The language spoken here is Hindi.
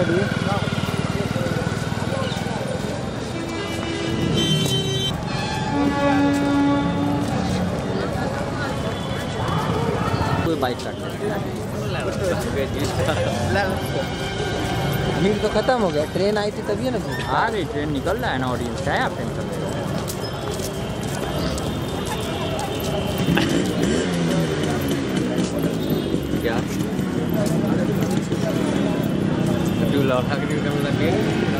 खड़ी भीड़ तो खत्म हो गया। ट्रेन आई थी तभी ना आ रही हाँ ट्रेन निकल रहा है ना ऑडियंस है, आप टेंशन alhamdulillah alhamdulillah